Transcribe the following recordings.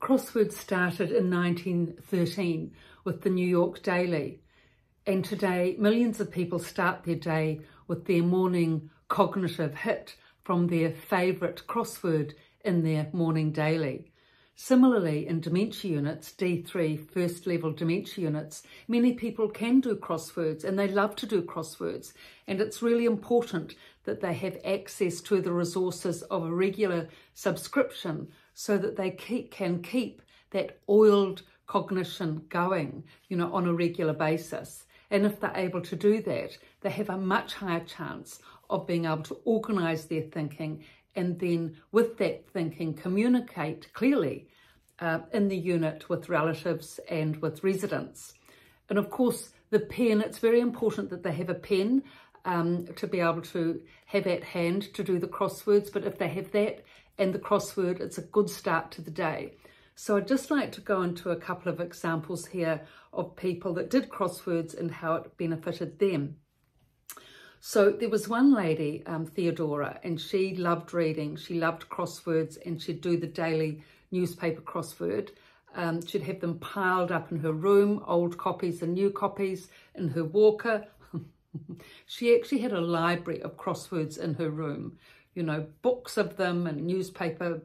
Crosswords started in 1913 with the New York Daily. And today, millions of people start their day with their morning cognitive hit from their favourite crossword in their morning daily. Similarly, in dementia units, D3 first level dementia units, many people can do crosswords and they love to do crosswords. And it's really important that they have access to the resources of a regular subscription so that they keep, can keep that oiled cognition going, you know, on a regular basis. And if they're able to do that, they have a much higher chance of being able to organise their thinking and then with that thinking communicate clearly uh, in the unit with relatives and with residents. And of course, the pen, it's very important that they have a pen um, to be able to have at hand to do the crosswords. But if they have that and the crossword, it's a good start to the day. So I'd just like to go into a couple of examples here of people that did crosswords and how it benefited them. So there was one lady, um, Theodora, and she loved reading. She loved crosswords and she'd do the daily newspaper crossword. Um, she'd have them piled up in her room, old copies and new copies in her walker. she actually had a library of crosswords in her room, you know, books of them and newspaper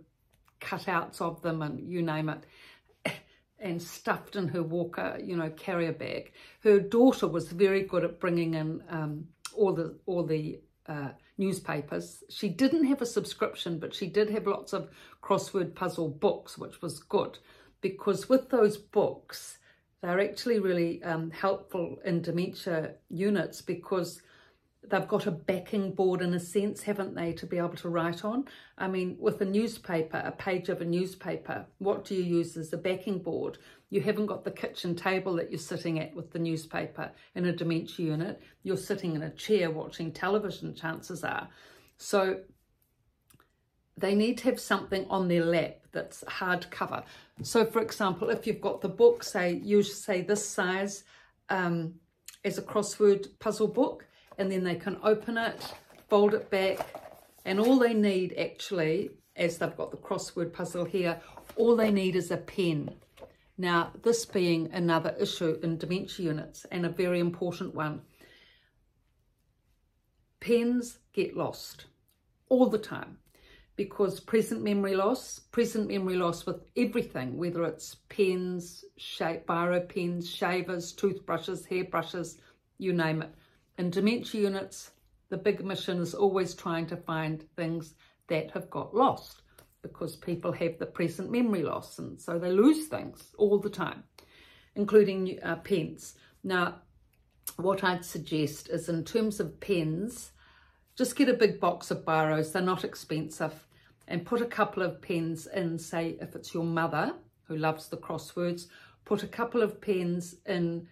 cutouts of them and you name it and stuffed in her walker, you know, carrier bag. Her daughter was very good at bringing in um, all the all the uh, newspapers. She didn't have a subscription, but she did have lots of crossword puzzle books, which was good because with those books, they're actually really um, helpful in dementia units because they've got a backing board in a sense, haven't they, to be able to write on? I mean, with a newspaper, a page of a newspaper, what do you use as a backing board? You haven't got the kitchen table that you're sitting at with the newspaper in a dementia unit. You're sitting in a chair watching television, chances are. So they need to have something on their lap that's hardcover. So for example, if you've got the book, say, you say this size um, as a crossword puzzle book, and then they can open it, fold it back, and all they need actually, as they've got the crossword puzzle here, all they need is a pen. Now, this being another issue in dementia units and a very important one, pens get lost all the time because present memory loss, present memory loss with everything, whether it's pens, shape, biro pens, shavers, toothbrushes, hairbrushes, you name it. In dementia units, the big mission is always trying to find things that have got lost because people have the present memory loss and so they lose things all the time, including uh, pens. Now, what I'd suggest is in terms of pens, just get a big box of biros, they're not expensive, and put a couple of pens in, say if it's your mother who loves the crosswords, put a couple of pens in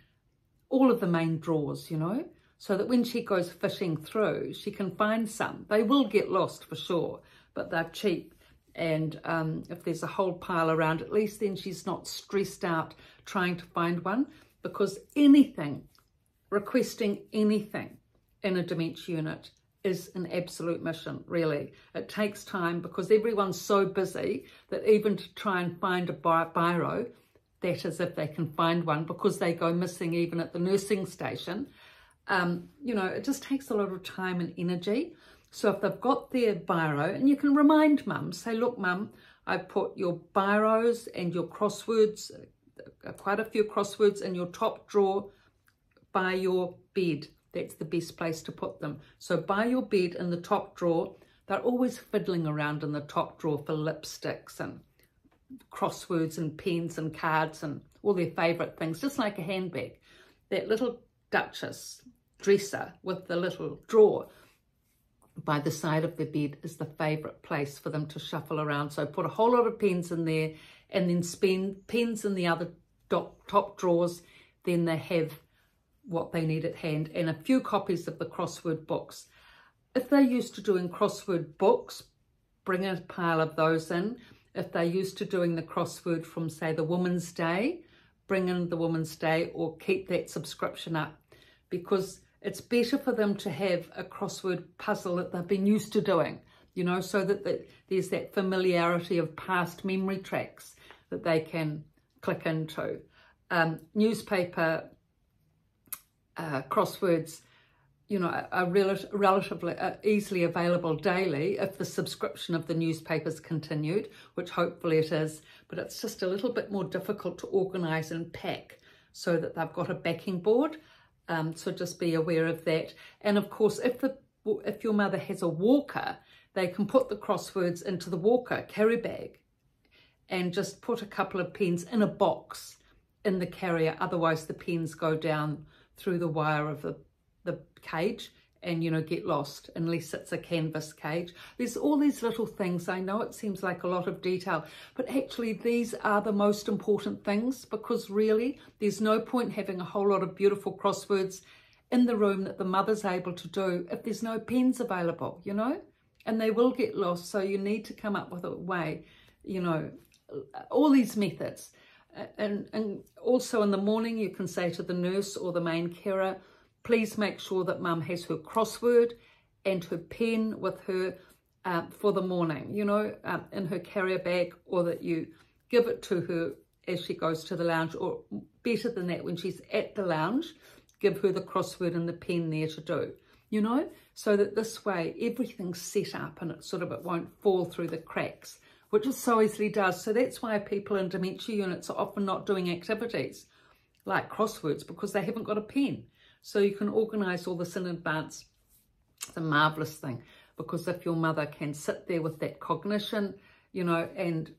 all of the main drawers, you know, so that when she goes fishing through, she can find some. They will get lost for sure, but they're cheap. And um, if there's a whole pile around, at least then she's not stressed out trying to find one because anything, requesting anything in a dementia unit is an absolute mission, really. It takes time because everyone's so busy that even to try and find a biro, that is if they can find one because they go missing even at the nursing station, um, you know, it just takes a lot of time and energy. So if they've got their biro, and you can remind mum, say, look, mum, I put your biros and your crosswords, uh, quite a few crosswords in your top drawer by your bed. That's the best place to put them. So by your bed in the top drawer, they're always fiddling around in the top drawer for lipsticks and crosswords and pens and cards and all their favourite things, just like a handbag. That little Duchess dresser with the little drawer by the side of the bed is the favourite place for them to shuffle around. So put a whole lot of pens in there and then spend pens in the other top drawers. Then they have what they need at hand and a few copies of the crossword books. If they're used to doing crossword books, bring a pile of those in. If they're used to doing the crossword from, say, the Woman's Day, bring in the Woman's Day or keep that subscription up because it's better for them to have a crossword puzzle that they've been used to doing, you know, so that, there's that familiarity of past memory tracks. that they can click into. Um, newspaper uh, crosswords, you know, are rel relatively uh, easily available daily if the subscription of the newspapers continued, which hopefully it is, but it's just a little bit more difficult to organise and pack so that they've got a backing board. Um, so just be aware of that. And of course, if the if your mother has a walker, they can put the crosswords into the walker carry bag and just put a couple of pens in a box in the carrier. Otherwise, the pens go down through the wire of the, the cage and, you know, get lost unless it's a canvas cage. There's all these little things. I know it seems like a lot of detail, but actually these are the most important things because really there's no point having a whole lot of beautiful crosswords in the room that the mother's able to do if there's no pens available, you know, and they will get lost. So you need to come up with a way, you know, all these methods. And, and also in the morning, you can say to the nurse or the main carer, please make sure that mum has her crossword and her pen with her uh, for the morning, you know, um, in her carrier bag, or that you give it to her as she goes to the lounge, or better than that, when she's at the lounge, give her the crossword and the pen there to do, you know, so that this way everything's set up and it sort of, it won't fall through the cracks, which it so easily does. So that's why people in dementia units are often not doing activities like crosswords because they haven't got a pen. So you can organise all this in advance. It's a marvellous thing because if your mother can sit there with that cognition, you know, and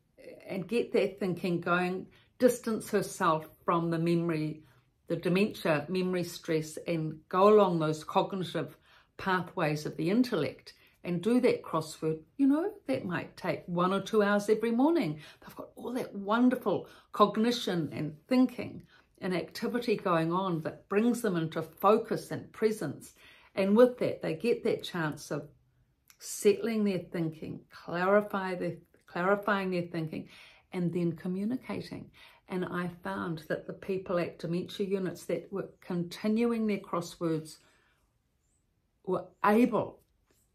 and get that thinking going, distance herself from the memory, the dementia, memory stress, and go along those cognitive pathways of the intellect and do that crossword, you know, that might take one or two hours every morning. They've got all that wonderful cognition and thinking an activity going on that brings them into focus and presence. And with that, they get that chance of settling their thinking, clarify their, clarifying their thinking, and then communicating. And I found that the people at dementia units that were continuing their crosswords were able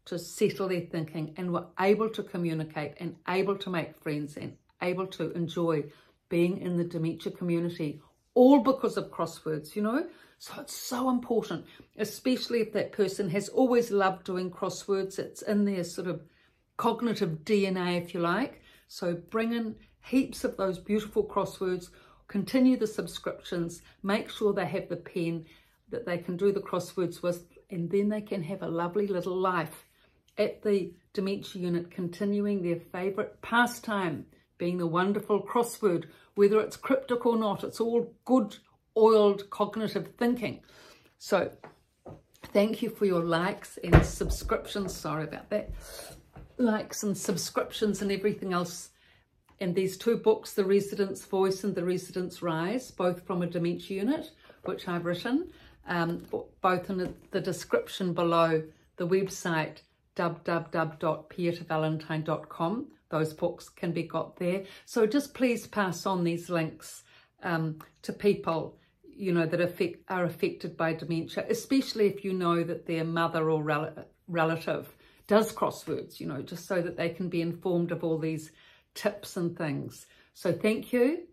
to settle their thinking and were able to communicate and able to make friends and able to enjoy being in the dementia community all because of crosswords, you know? So it's so important, especially if that person has always loved doing crosswords. It's in their sort of cognitive DNA, if you like. So bring in heaps of those beautiful crosswords, continue the subscriptions, make sure they have the pen that they can do the crosswords with, and then they can have a lovely little life at the dementia unit, continuing their favourite pastime, being the wonderful crossword whether it's cryptic or not. It's all good, oiled cognitive thinking. So thank you for your likes and subscriptions. Sorry about that. Likes and subscriptions and everything else. And these two books, The Resident's Voice and The Resident's Rise, both from a dementia unit, which I've written, um, both in the description below the website www.pietavalentine.com those books can be got there. So just please pass on these links um, to people, you know, that affect, are affected by dementia, especially if you know that their mother or rel relative does crosswords, you know, just so that they can be informed of all these tips and things. So thank you